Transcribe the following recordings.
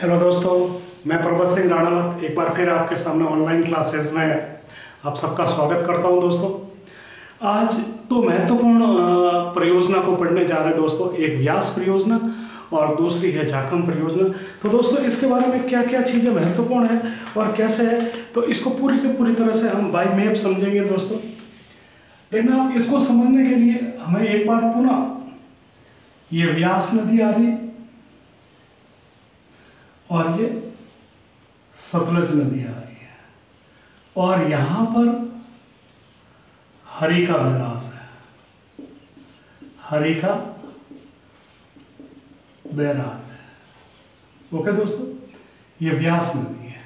Hello दोस्तों, मैं प्रभत सिंह राणावत, एक बार फिर आपके सामने ऑनलाइन क्लासेस में आप सबका स्वागत करता हूँ दोस्तों। आज दो महत्वपूर्ण परियोजना को पढ़ने जा रहे दोस्तों, एक व्यास परियोजना और दूसरी है झाकम परियोजना। तो दोस्तों, इसके बारे में क्या क्या चीज़ें महत्वपूर्ण है और कैसे है तो इसको पूरी की पूरी तरह से हम बाई मैप समझेंगे दोस्तों। देखना आप इसको समझने के लिए हमें एक बार पुनः ये व्यास नदी आ रही और ये सतलज नदी आ रही है। और यहाँ पर हरि का बैराज है। हरि का बैराज है। ओके दोस्तों? ये व्यास नदी है।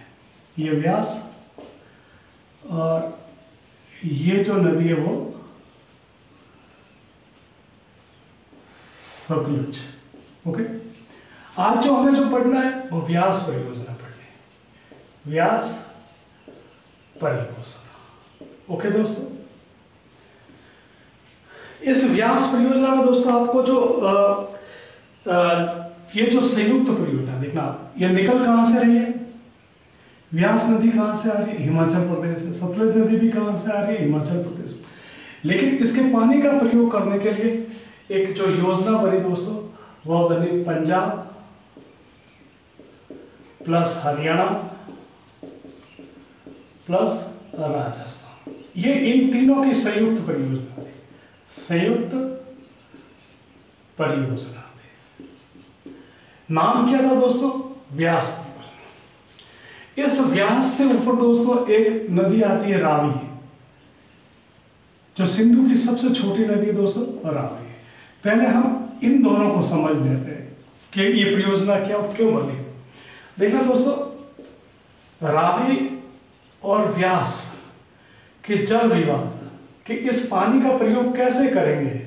ये व्यास, और ये जो नदी है वो सतलज, ओके? आज जो हमें जो पढ़ना है वो व्यास परियोजना पढ़नी व्यास परियोजना। ओके दोस्तों? इस व्यास परियोजना में दोस्तों आपको जो अ, अ, ये जो संयुक्त परियोजना देखना ये निकल कहाँ से रही है? व्यास नदी कहाँ से आ रही है? हिमाचल प्रदेश से। सतलज नदी भी कहाँ से आ रही है? हिमाचल प्रदेश लेकिन इसके पानी का प्रयोग करने के लिए एक जो योजना बनी दोस्तों वह बनी पंजाब प्लस हरियाणा, प्लस राजस्थान। ये इन तीनों की संयुक्त परियोजना थी। संयुक्त परियोजना थी। नाम क्या था दोस्तों? व्यास परियोजना। इस व्यास से ऊपर दोस्तों एक नदी आती है रावी। जो सिंधु की सबसे छोटी नदी है दोस्तों, रावी। पहले हम इन दोनों को समझ लेते हैं कि ये परियोजना क्या क्यों बनी। देखना दोस्तों, रावी और व्यास के जल विवाद, कि इस पानी का प्रयोग कैसे करेंगे?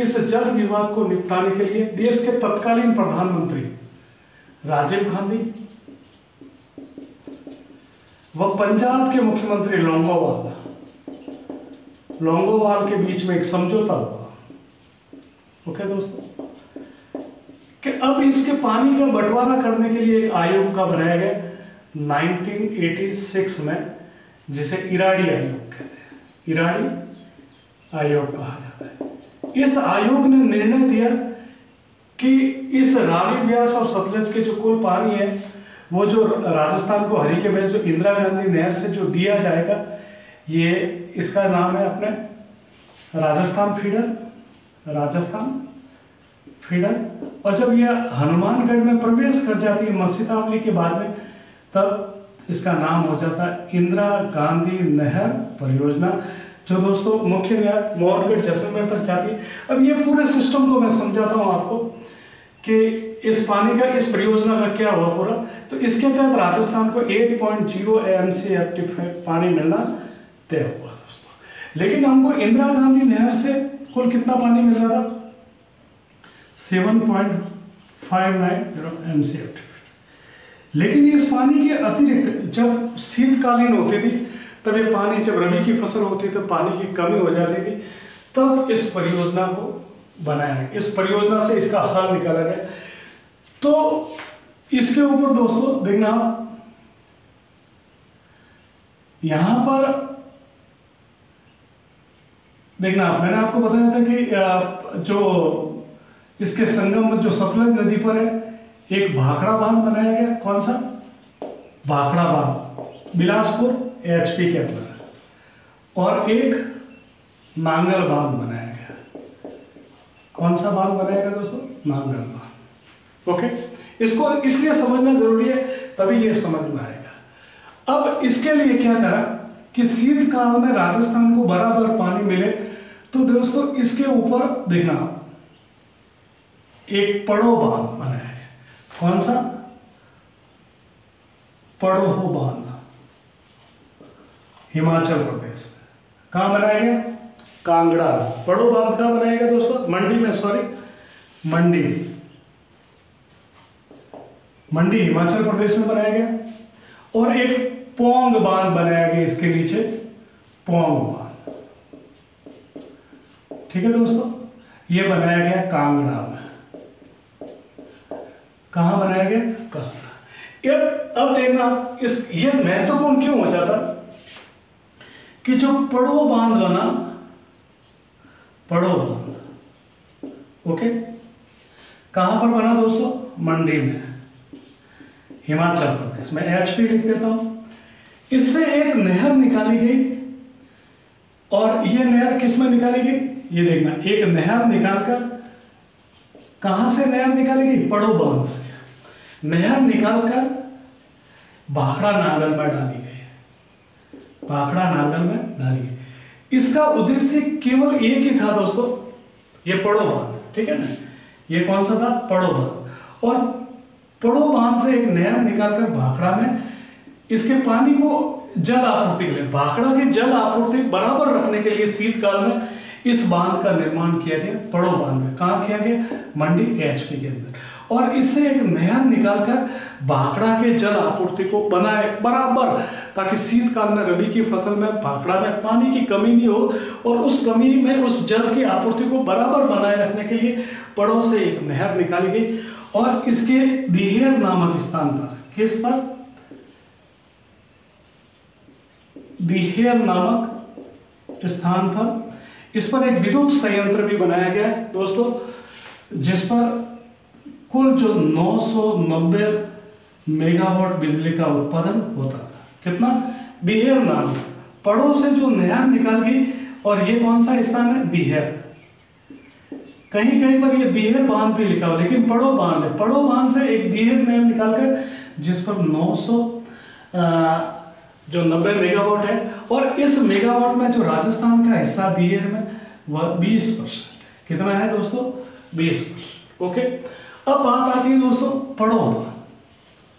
इस जल विवाद को निपटाने के लिए देश के तत्कालीन प्रधानमंत्री राजीव गांधी व पंजाब के मुख्यमंत्री लोंगोवाल। लोंगोवाल के बीच में एक समझौता हुआ। ओके दोस्तों? कि अब इसके पानी का बंटवारा करने के लिए एक आयोग का बनाया गया 1986 में, जिसे इराडी आयोग कहते हैं। इराडी आयोग कहा जाता है। इस आयोग ने निर्णय दिया कि इस रावी व्यास और सतलज के जो कुल पानी है, वो जो राजस्थान को हरी के बेस जो इंदिरा गांधी नहर से जो दिया जाएगा, ये इसका नाम है अपने राजस्थान फीडर, राजस्थान फीडर और जब यह हनुमानगढ़ में प्रवेश कर जाती है मस्जिदावली के बाद में, तब इसका नाम हो जाता है इंदिरा गांधी नहर परियोजना, जो दोस्तों मुख्य नहर मोहनगढ़, जैसलमेर तक जाती है। अब ये पूरे सिस्टम को मैं समझाता हूँ आपको कि इस पानी का, इस परियोजना का क्या हुआ पूरा। तो इसके तहत राजस्थान को 8.0 पॉइंट ज़ीरो एम सी पानी मिलना तय हुआ दोस्तों। लेकिन हमको इंदिरा गांधी नहर से कुल कितना पानी मिल रहा था? Seven point five nine M C लेकिन इस पानी के अतिरिक्त, जब शीतकालीन होती थी, तब ये पानी जब रबी की फ़सल होती तो पानी की कमी हो जाती थी, तब इस परियोजना को बनाया गया। इस परियोजना से इसका हल निकाला गया। तो इसके ऊपर दोस्तों, देखना यहाँ पर देखना मैंने आपको बताया था कि जो इसके संगम जो सतलज नदी पर है, एक भाखड़ा बाँध बनाया गया। कौन सा? भाखड़ा बाँध। बिलासपुर एचपी के अंदर। और एक नांगल बाँध बनाया गया। कौन सा बाँध बनाया गया दोस्तों? नांगल बाँध। ओके इसको इसलिए समझना ज़रूरी है, तभी ये समझ में आएगा। अब इसके लिए क्या करा कि शीतकाल में राजस्थान को बराबर पानी मिले तो दोस्तों इसके ऊपर, देखना एक पड़ो बाँध बनाया है। कौन सा? पड़ोहो बाँध। हिमाचल प्रदेश। कहाँ बनाया गया कांगड़ा। पड़ो बाँध कहाँ बनाया गया दोस्तों? मंडी में सॉरी मंडी। मंडी हिमाचल प्रदेश में बनाया गया। और एक पोंग बाँध बनाया गया इसके नीचे। पोंग बाँध। ठीक है दोस्तों? ये बनाया गया कांगड़ा में। कहाँ बनाया गया? कहा ये अब देखना, इस ये महत्वपूर्ण क्यों हो जाता? कि जो पड़ो बाँध बना पड़ो बाँध। ओके कहाँ पर बना दोस्तों? मंडी में। हिमाचल प्रदेश में। एच पी लिख देता हूँ। इससे एक नहर निकाली गई। और ये नहर किसमें निकाली गई? ये देखना, एक नहर निकालकर कहाँ से नहर निकाली गई पड़ो बाँध से। नहर निकालकर भाखड़ा नांगल में डाली गई। भाखड़ा नांगल में डाली गई। इसका उद्देश्य केवल एक ही था दोस्तों, ये पड़ो बाँध ठीक है ना? ये कौन सा था? पड़ो बाँध और पड़ो बाँध से एक नहर निकालकर भाखड़ा में इसके पानी को जल आपूर्ति के लिए, भाखड़ा की जल आपूर्ति बराबर रखने के लिए शीतकाल में इस बाँध का निर्माण किया गया पड़ो बाँध कहाँ किया गया? मंडी एचपी के अंदर। और इससे एक नहर निकालकर भाखड़ा के जल आपूर्ति को बनाए बराबर, ताकि शीतकाल में रबी की फ़सल में भाखड़ा में पानी की कमी नहीं हो, और उस कमी में उस जल की आपूर्ति को बराबर बनाए रखने के लिए पड़ों से एक नहर निकाली गई। और इसके दिहेर नामक स्थान पर, किस पर? बिहेर नामक स्थान पर इस पर एक विद्युत संयंत्र भी बनाया गया दोस्तों, जिस पर कुल जो 990 मेगावाट बिजली का उत्पादन होता था। कितना? बिहेर नाम। पड़ों से जो नहर निकाल गई, और ये कौन सा स्थान है? बिहेर। कहीं कहीं पर ये दिहेर बाँध भी लिखा हुआ लेकिन पड़ो बाँध है। पड़ो बाँध से एक दिहेर नहर निकालकर, जिस पर 900 जो 90 मेगावाट है, और इस मेगावाट में जो राजस्थान का हिस्सा बिहेर में वह 20 परसेंट। कितना है दोस्तों? 20 परसेंट। ओके? अब बात आती है दोस्तों, पड़ो बाँध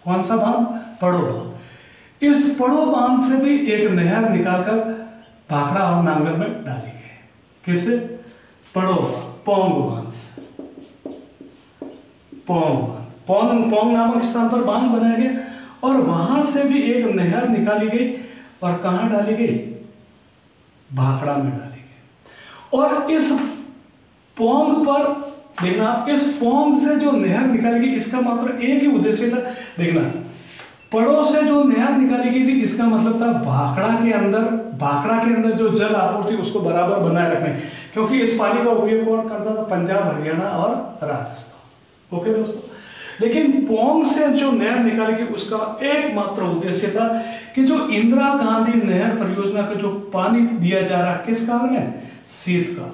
कौन सा बाँध? पड़ो बाँध इस पड़ो बाँध से भी एक नहर निकालकर भाखड़ा और नांगल में डाली गई किससे? पड़ो पोंग बाँध से। पोंग बाँध। पोंग पोंग नामक स्थान पर बाँध बनाया गया और वहाँ से भी एक नहर निकाली गई और कहा डाली गई? भाखड़ा में डाली और इस पोंग पर देखना, इस पोंग से जो नहर निकाली गई इसका मात्र एक ही उद्देश्य था देखना। पड़ों से जो नहर निकाली गई थी, इसका मतलब था भाखड़ा के अंदर, भाखड़ा के अंदर जो जल आपूर्ति उसको बराबर बनाए रखने क्योंकि इस पानी का उपयोग कौन करता था? पंजाब, हरियाणा और राजस्थान। ओके दोस्तों? लेकिन पोंग से जो नहर निकालेगी, उसका एकमात्र उद्देश्य था कि जो इंदिरा गांधी नहर परियोजना का जो पानी दिया जा रहा है किस काल में शीतकाल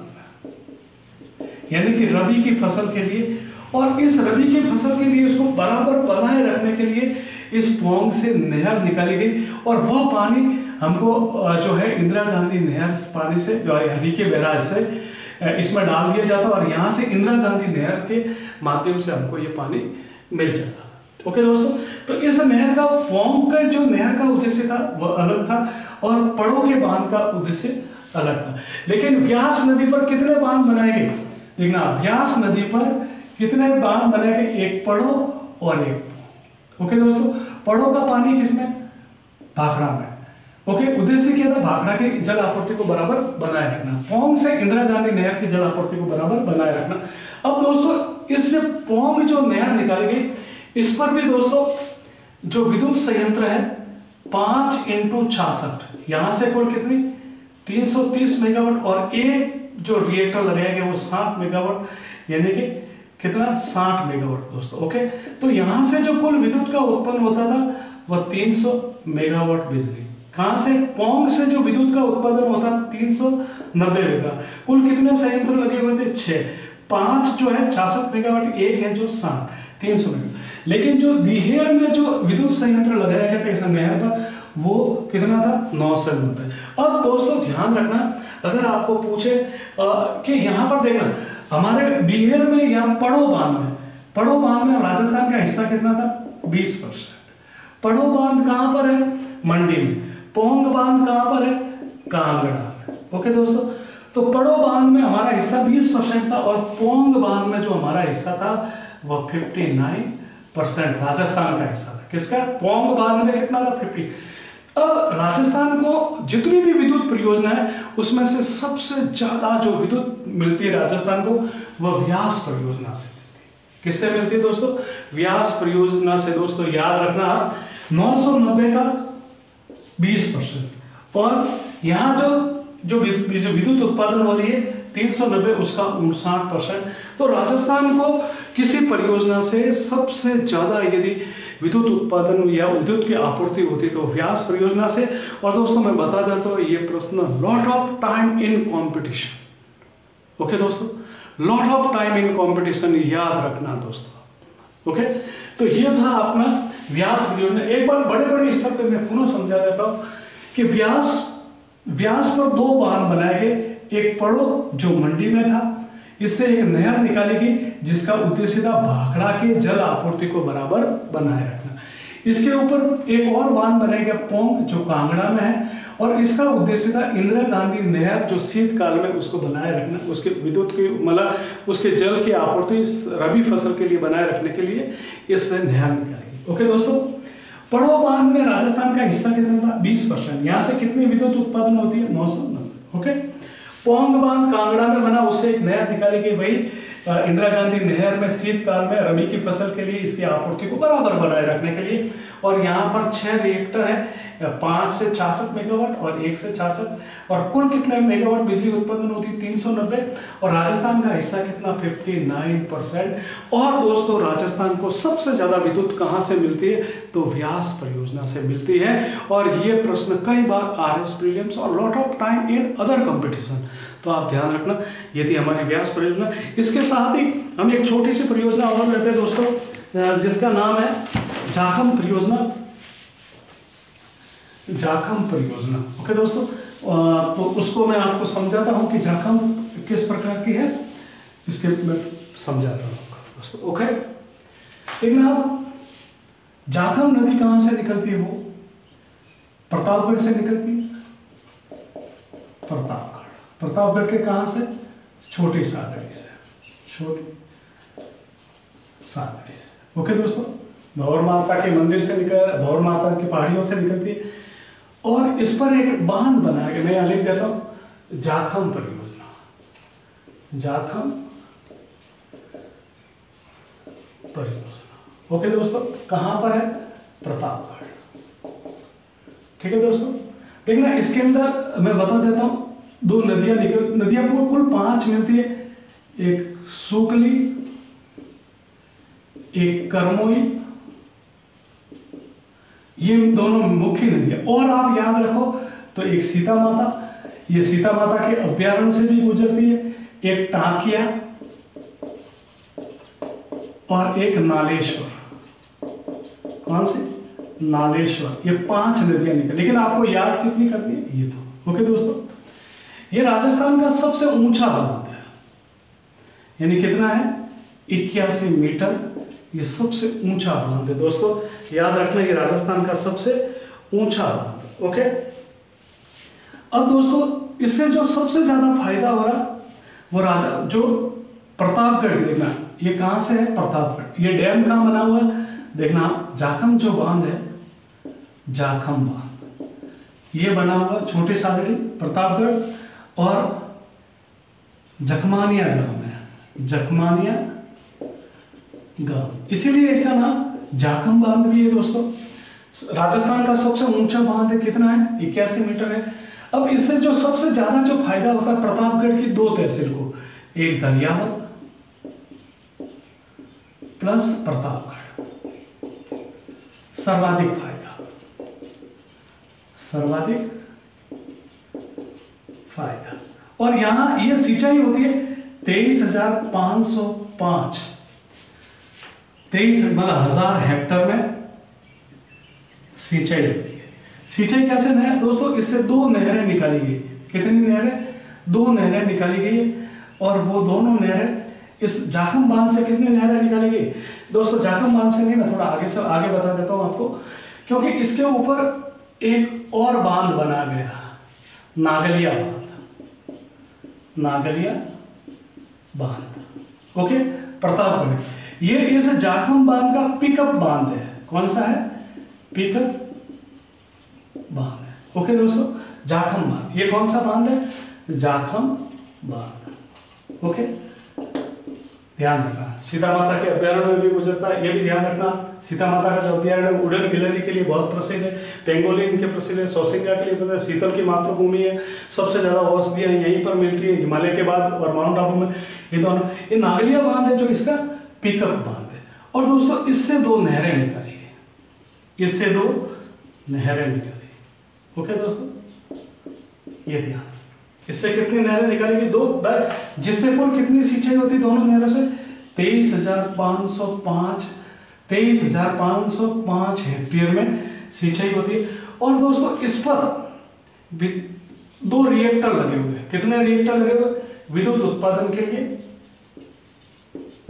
यानी कि रबी की फ़सल के लिए और इस रबी की फ़सल के लिए इसको बराबर बनाए रखने के लिए इस पोंग से नहर निकाली गई और वह पानी हमको जो है इंदिरा गांधी नहर पानी से, जो है हरी के बैराज से इसमें डाल दिया जाता और यहाँ से इंदिरा गांधी नहर के माध्यम से हमको ये पानी मिल जाता। ओके दोस्तों तो इस नहर का फॉर्म का जो नहर का उद्देश्य था, वह अलग था और पड़ों के बाँध का उद्देश्य अलग था। लेकिन व्यास नदी पर कितने बाँध बनाए गए? देखना, व्यास नदी पर कितने बाँध बनाए गए? एक पड़ो और एक ओके दोस्तों, पड़ो का पानी किसमें? भाखड़ा में। ओके, उद्देश्य क्या था? भाखड़ा की जल आपूर्ति को बराबर बनाए रखना। पोंग से इंदिरा गांधी नहर की जल आपूर्ति को बराबर बनाए रखना। अब दोस्तों, इस पोंग जो नहर निकाली गई, इस पर भी दोस्तों, जो विद्युत संयंत्र है, पाँच इंटू छासठ। यहाँ से कुल कितनी? 330 मेगावाट और एक जो रिएक्टर लगाया गया वो साठ मेगावाट, यानी कि कितना? साठ मेगावाट दोस्तों ओके तो यहाँ से जो कुल विद्युत का उत्पन्न होता था वह 300 मेगावाट बिजली। कहाँ से? पोंग से जो विद्युत का उत्पादन होता तीन सौ नब्बे मेगा। कुल कितने संयंत्र लगे हुए थे? छह। पाँच जो है, छियासठ मेगावाट, एक है जो साठ, तीन सौ मेगा। लेकिन जो दिहेर में जो विद्युत संयंत्र लगाया गया था, इस नहर पर वो कितना था? नौ सौ नब्बे। अब दोस्तों ध्यान रखना अगर आपको पूछे आ, कि यहाँ पर देखना हमारे बिहेर में या पड़ो बाँध में पड़ो बाँध में राजस्थान का हिस्सा कितना था? बीस परसेंट। पड़ो बाँध कहाँ पर है? मंडी में। पोंग बाँध कहाँ पर है? कांगड़ा में। ओके दोस्तों तो पड़ो बाँध में हमारा हिस्सा 20 परसेंट था और पोंग बाँध में जो हमारा हिस्सा था वह 59 परसेंट राजस्थान का हिस्सा था। किसका? पोंग बाँध में कितना था? 50 अब राजस्थान को जितनी भी विद्युत परियोजना है, उसमें से सबसे ज़्यादा जो विद्युत मिलती है राजस्थान को, वह व्यास परियोजना से किससे मिलती है दोस्तों? व्यास परियोजना से दोस्तों, याद रखना 990 का 20 परसेंट। और यहाँ जो जो विद्युत उत्पादन हो रही है, तीन सौ नब्बे, उसका उनसाठ परसेंट। तो राजस्थान को किसी परियोजना से सबसे ज़्यादा यदि विद्युत उत्पादन या विद्युत की आपूर्ति होती तो व्यास परियोजना से। और दोस्तों, मैं बता देता हूँ, ये प्रश्न lot of time in competition okay दोस्तों? Lot of time in competition याद रखना, दोस्तों। ओके तो ये था अपना व्यास परियोजना। एक बार बड़े बड़े स्तर पर मैं पुनः समझा देता हूँ कि व्यास व्यास पर दो वाहन बनाए गए। एक पड़ो, जो मंडी में था इससे एक नहर निकाली गई जिसका उद्देश्य था भाखड़ा के जल आपूर्ति को बराबर बनाए रखना। इसके ऊपर एक और बाँध बनाया पोंग, जो कांगड़ा में है, और इसका उद्देश्य था इंदिरा गांधी नहर जो शीतकाल में उसको बनाए रखना, उसके विद्युत की मतलब उसके जल की आपूर्ति रबी फ़सल के लिए बनाए रखने के लिए इससे नहर निकालेगी ओके दोस्तों पड़ो बाँध में राजस्थान का हिस्सा कितना था? बीस परसेंट। यहाँ से कितनी विद्युत उत्पादन होती है? नौ सौ ओके? पोंग बाँध कांगड़ा में बना उससे एक नया अधिकारी के वही इंदिरा गांधी नहर में, शीतकाल में रबी की फ़सल के लिए इसकी आपूर्ति को बराबर बनाए रखने के लिए। और यहाँ पर छह रिएक्टर है, पाँच से छियासठ मेगावाट और एक से छियासठ और कुल कितने मेगावाट बिजली उत्पादन होती? तीन सौ नब्बे। और राजस्थान का हिस्सा कितना? फिफ्टी नाइन परसेंट और दोस्तों, राजस्थान को सबसे ज़्यादा विद्युत कहाँ से मिलती है? तो व्यास परियोजना से मिलती है। और ये प्रश्न कई बार आर एस प्रीलियम्स और lot of time in other competition तो आप ध्यान रखना, यदि हमारी व्यास परियोजना, इसके साथ ही हम एक छोटी सी परियोजना और लेते हैं दोस्तों जिसका नाम है जाखम परियोजना। जाखम परियोजना। ओके दोस्तों तो उसको मैं आपको समझाता हूँ कि जाखम किस प्रकार की है। इसके मैं समझाता हूँ दोस्तों ओके देखना जाखम नदी कहाँ से निकलती है वो? प्रतापगढ़ से निकलती है। प्रतापगढ़। प्रतापगढ़ के कहाँ से? छोटी सादड़ी से। छोटी सादड़ी ओके दोस्तों भौर माता के मंदिर से निकल भौर माता की पहाड़ियों से निकलती है। और इस पर एक बाँध बना के मैं लिख देता हूँ, जाखम परियोजना। जाखम परियोजना। ओके दोस्तों, कहाँ पर है? प्रतापगढ़। ठीक है दोस्तों? देखना, इसके अंदर मैं बता देता हूँ, दो नदियाँ निकल, नदियाँ कुल पाँच मिलती है। एक सुकली, एक करमोई ये दोनों मुख्य नदियाँ। और आप याद रखो तो एक सीता माता, ये सीता माता के अभ्यारण से भी गुजरती है, एक टाकिया और एक नालेश्वर। कौन से? नालेश्वर। ये पाँच नदियाँ निकल। लेकिन आपको याद कितनी करनी है? ये तो। ओके दोस्तों, ये राजस्थान का सबसे ऊँचा है यानी कितना है? इक्यासी मीटर। ये सबसे ऊँचा बाँध है। दोस्तों, याद रखना, ये राजस्थान का सबसे ऊँचा बाँध ओके? अब दोस्तों, इससे जो सबसे ज़्यादा फ़ायदा हो रहा, वो राजा, जो प्रतापगढ़, देखना, ये कहाँ से है? प्रतापगढ़। ये डैम कहाँ बना हुआ है? देखना, जाखम जो बाँध है, जाखम बाँध। ये बना हुआ छोटी सादड़ी, प्रतापगढ़ और जखमानिया गाँव है। जखमानिया गाँव इसीलिए इसका नाम जाखम बाँध भी है दोस्तों। राजस्थान का सबसे ऊँचा बाँध है, कितना है? इक्यासी मीटर है। अब इससे जो सबसे ज़्यादा जो फ़ायदा होता है, प्रतापगढ़ की दो तहसील को। एक दरियावत प्लस प्रतापगढ़। सर्वाधिक फ़ायदा। सर्वाधिक फ़ायदा। और यहाँ ये सिंचाई होती है तेईस हज़ार पाँच सौ पाँच। तेईस मतलब हज़ार हेक्टर में सिंचाई होती है। सिंचाई कैसे नहर, दोस्तों, इससे दो नहरें निकाली गई। कितनी नहरें? दो नहरें निकाली गई और वो दोनों नहरें इस जाखम बाँध से कितनी नहरें निकाली गई? दोस्तों, जाखम बाँध से नहीं, मैं थोड़ा आगे से, आगे बता देता हूँ आपको। क्योंकि इसके ऊपर एक और बाँध बना गया, नागलिया बाँध। नागलिया बाँध। ओके? प्रतापगढ़ ये इस जाखम बाँध का पिकअप बाँध है। कौन सा है? पिकअप बाँध है। ओके दोस्तों? जाखम बाँध। ये कौन सा बाँध है? जाखम बाँध। ओके? ध्यान रखना। सीता माता के अभ्यारण्य में भी गुजरता है, ये भी ध्यान रखना। सीता माता का जो अभ्यारण्य उड़न गिलहरी के लिए बहुत प्रसिद्ध है। पेंगोलिन इनके प्रसिद्ध है, सौसिंगा के लिए प्रसिद्ध है, शीतल की मातृभूमि है। सबसे ज़्यादा औषधियाँ यहीं पर मिलती है, हिमालय के बाद और माउंट आबू में। ये दोनों, ये नागलिया बाँध है जो इसका पिकअप बाँध है। और दोस्तों, इससे दो नहरें निकाली इससे दो नहरें निकाली ओके दोस्तों? ये ध्यान। इससे कितनी नहरें निकाली दो जिससे कुल कितनी सिंचाई होती दोनों नहरों से? तेईस हज़ार पाँच सौ पाँच, तेईस हज़ार पाँच सौ पाँच हेक्टेयर में सिंचाई होती है। और दोस्तों, इस पर दो रिएक्टर लगे हुए हैं। कितने रिएक्टर लगे हुए विद्युत उत्पादन के लिए।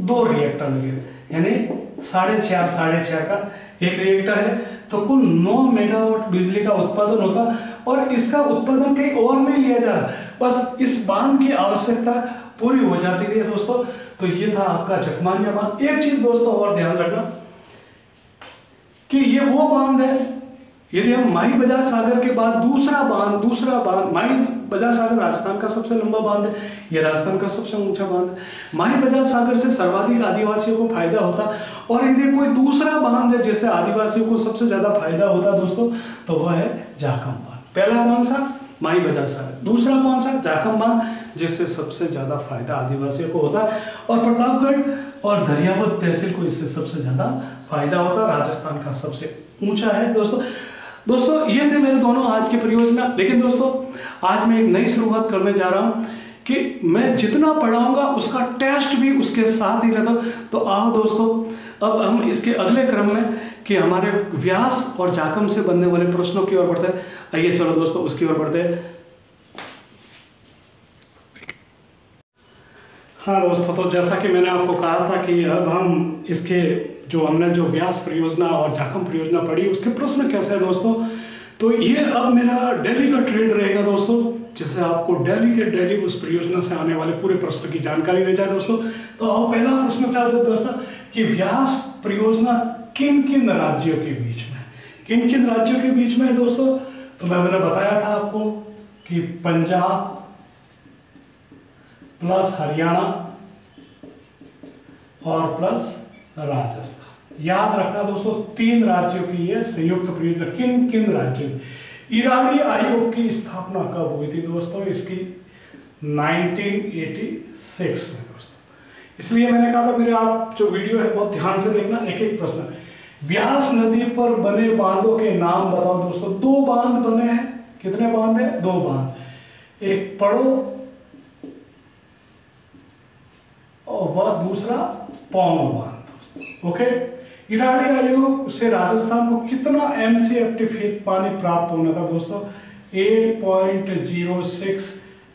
दो रिएक्टर लगे यानी साढ़े चार साढ़े चार का एक रिएक्टर है। तो कुल नौ मेगावाट बिजली का उत्पादन होता और इसका उत्पादन कहीं और नहीं लिया जा रहा। बस इस बाँध की आवश्यकता पूरी हो जाती है दोस्तों। तो ये था आपका चकमानिया बाँध। एक चीज़ दोस्तों और ध्यान रखना कि ये वो बाँध है यदि हम माही बजाज सागर के बाद दूसरा बाँध दूसरा बाँध, माही बजाज सागर राजस्थान का सबसे लंबा बाँध है, ये राजस्थान का सबसे ऊँचा बाँध है। माही बजाज सागर से सर्वाधिक आदिवासियों को फ़ायदा होता और यदि कोई दूसरा बाँध है जिससे आदिवासियों को सबसे ज़्यादा फ़ायदा होता दोस्तों तो वह है जाखम बाँध। पहला कौन सा? माई बजाज सागर। दूसरा कौन सा? जाखम बाँध, जिससे सबसे ज़्यादा फ़ायदा आदिवासियों को होता और प्रतापगढ़ और दरियावत तहसील को इससे सबसे ज़्यादा फ़ायदा होता। राजस्थान का सबसे ऊँचा है दोस्तों। दोस्तों, ये थे मेरे दोनों आज की परियोजना। लेकिन दोस्तों, आज मैं एक नई शुरुआत करने जा रहा हूँ कि मैं जितना पढ़ाऊँगा, उसका टेस्ट भी उसके साथ ही रहता। तो आओ दोस्तों, अब हम इसके अगले क्रम में कि हमारे व्यास और जाकम से बनने वाले प्रश्नों की ओर बढ़ते हैं। आइए चलो दोस्तों, उसकी ओर बढ़ते हैं। हाँ दोस्तों तो जैसा कि मैंने आपको कहा था कि अब हम इसके जो हमने जो व्यास परियोजना और जाखम परियोजना पढ़ी, उसके प्रश्न कैसे है दोस्तों? तो ये अब मेरा डेली का ट्रेंड रहेगा दोस्तों, जिससे आपको डेली के डेली उस परियोजना से आने वाले पूरे प्रश्न की जानकारी रह जाए दोस्तों। तो आप पहला प्रश्न चाहते दोस्तों कि व्यास परियोजना किन किन राज्यों के बीच में किन किन राज्यों के बीच में है दोस्तों? तो मैं मैंने बताया था आपको कि पंजाब प्लस हरियाणा और प्लस राजस्थान। याद रखना दोस्तों, तीन राज्यों की यह संयुक्त परियोजना किन किन राज्यों? ईरानी आयोग की स्थापना कब हुई थी दोस्तों? इसकी 1986 में दोस्तों। इसलिए मैंने कहा था, मेरे आप जो वीडियो है, बहुत ध्यान से देखना एक एक प्रश्न। व्यास नदी पर बने बांधों के नाम बताओ दोस्तों। दो बाँध बने हैं। कितने बाँध हैं? दो बाँध। एक पड़ो और वह दूसरा पौंग बाँध दोस्तों। ओके? इराड़ी आयोग से राजस्थान को कितना M C F T feet पानी प्राप्त होना था दोस्तों? 8.06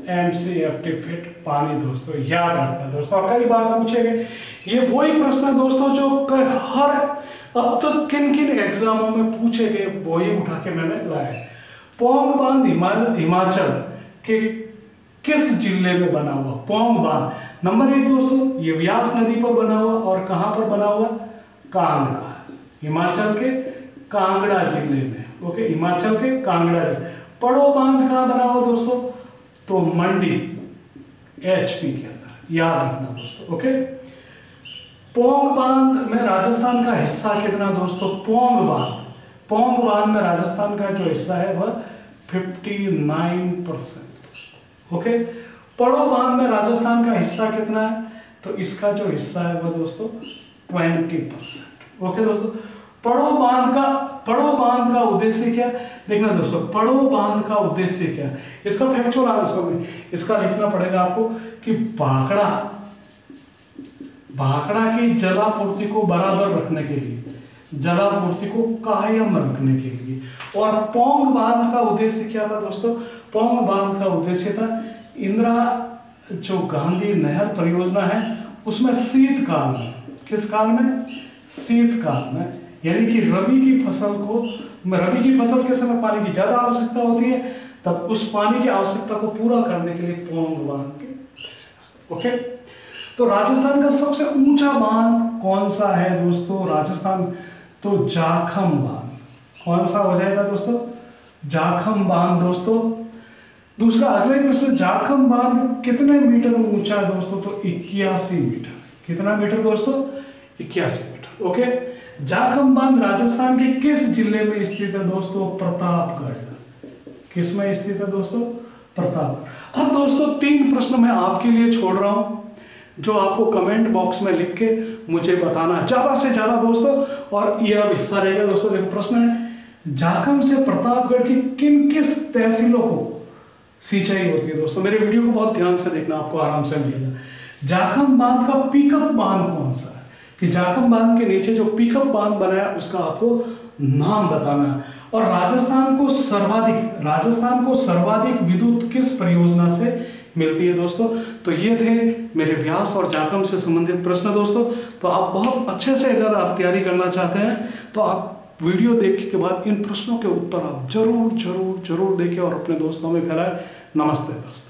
M C F T feet पानी दोस्तों याद रखना दोस्तों। और कई बार पूछे गए ये वही प्रश्न है दोस्तों जो हर अब तक किन किन एग्जामों में पूछे गए वही उठा के मैंने लाया। पोंग बाँध हिमा, हिमाचल के किस ज़िले में बना हुआ? पोंग बाँध नंबर एक दोस्तों ये व्यास नदी पर बना हुआ और कहाँ पर बना हुआ? कांगड़ा। हिमाचल के कांगड़ा ज़िले में ओके हिमाचल के कांगड़ा ज़िले पड़ो बाँध कहाँ बना हुआ दोस्तों? तो मंडी एचपी के अंदर। याद रखना दोस्तों ओके पोंग बाँध में राजस्थान का हिस्सा कितना दोस्तों? पोंग बाँध। पोंग बाँध में राजस्थान का जो हिस्सा है वह 59 परसेंट ओके पड़ो बाँध में राजस्थान का हिस्सा कितना है? तो इसका जो हिस्सा है वह दोस्तों ट्वेंटी परसेंट। ओके दोस्तों पड़ो बाँध का पड़ो बाँध का उद्देश्य क्या देखना दोस्तों पड़ो बाँध का उद्देश्य क्या इसका फैक्चुअल आंसर में इसका लिखना पड़ेगा आपको कि भाखड़ा भाखड़ा की जलापूर्ति को बराबर रखने के लिए, जलापूर्ति को कायम रखने के लिए। और पोंग बाँध का उद्देश्य क्या था दोस्तों? पोंग बाँध का उद्देश्य था, इंदिरा, जो गांधी नहर परियोजना है, उसमें शीतकाल में किस काल में? शीतकाल में। यानी कि रबी की फ़सल को, रबी की फ़सल के समय पानी की ज़्यादा आवश्यकता होती है, तब उस पानी की आवश्यकता को पूरा करने के लिए पोंग बाँध के ओके? तो राजस्थान का सबसे ऊँचा बाँध कौन सा है दोस्तों? राजस्थान तो जाखम बाँध। कौन सा हो जाएगा दोस्तों? जाखम बाँध दोस्तों। दूसरा, अगले प्रश्न, जाखम बाँध कितने मीटर ऊँचा है दोस्तों? तो इक्यासी मीटर। कितना मीटर दोस्तों? इक्यासी मीटर ओके? जाखम बाँध राजस्थान के किस ज़िले में स्थित है दोस्तों? प्रतापगढ़। किसमें स्थित है दोस्तों? प्रतापगढ़। अब दोस्तों, तीन प्रश्न मैं आपके लिए छोड़ रहा हूँ, जो आपको कमेंट बॉक्स में लिख के मुझे बताना ज़्यादा से ज़्यादा दोस्तों, और यह अब हिस्सा रहेगा दोस्तों, देखो प्रश्न है, जाखम से प्रतापगढ़ की किन किस तहसीलों को सिंचाई होती है दोस्तों? मेरे वीडियो को बहुत ध्यान से देखना, आपको आराम से मिलेगा। जाखम बाँध का पिकअप बाँध कौन सा है? कि जाखम बाँध के नीचे जो पिकअप बाँध बना है, उसका आपको नाम बताना है। और राजस्थान को सर्वाधिक, राजस्थान को सर्वाधिक विद्युत किस परियोजना से मिलती है दोस्तों? तो ये थे मेरे व्यास और जाकम से संबंधित प्रश्न दोस्तों। तो आप बहुत अच्छे से अगर आप तैयारी करना चाहते हैं तो आप वीडियो देखने के बाद इन प्रश्नों के उत्तर आप ज़रूर ज़रूर ज़रूर देखें और अपने दोस्तों में फैलाएँ। नमस्ते दोस्तों।